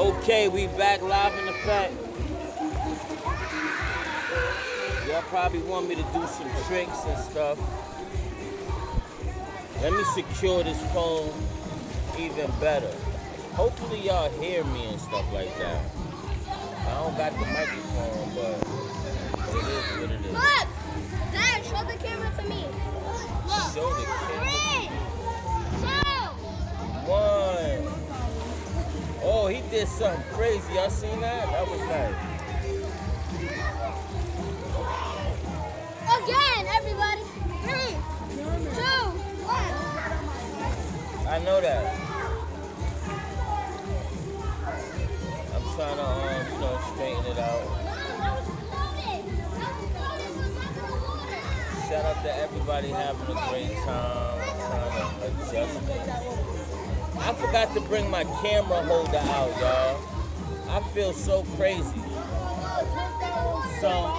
Okay, we back live in effect. Y'all probably want me to do some tricks and stuff. Let me secure this phone even better. Hopefully y'all hear me and stuff like that. I don't got the microphone, did something crazy. Y'all seen that? That was nice. Again, everybody. Three. Two. One. I know that. I'm trying to, um, you know, straighten it out. Shout out to everybody having a great time. Trying to adjust it. I forgot to bring my camera holder out, y'all. I feel so crazy. So!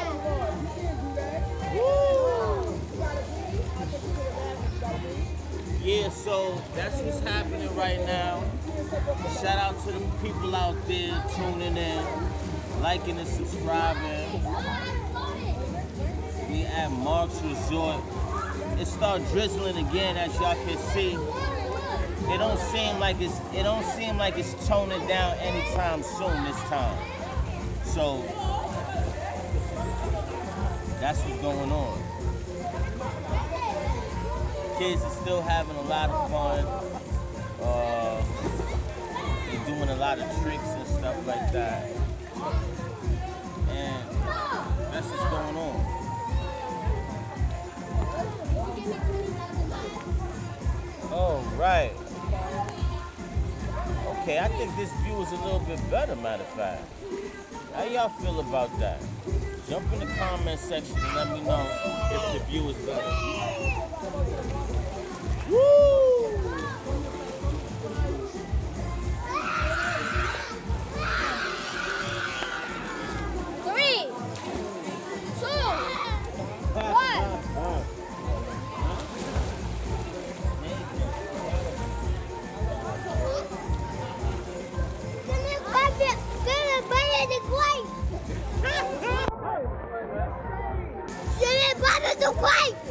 Yeah, so that's what's happening right now. Shout out to the people out there tuning in, liking and subscribing. We at Mark's Resort. It started drizzling again, as y'all can see. It don't seem like it's it don't seem like it's toning down anytime soon this time. So that's what's going on. Kids are still having a lot of fun. Uh, they're doing a lot of tricks and stuff like that. And that's what's going on. Okay, I think this view is a little bit better, matter of fact. How y'all feel about that? Jump in the comment section and let me know if the view is better. Woo! One,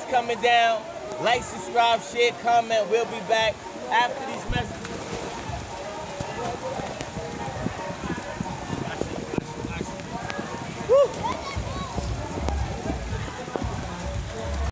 Coming down. Like, subscribe, share, comment. We'll be back after these messages.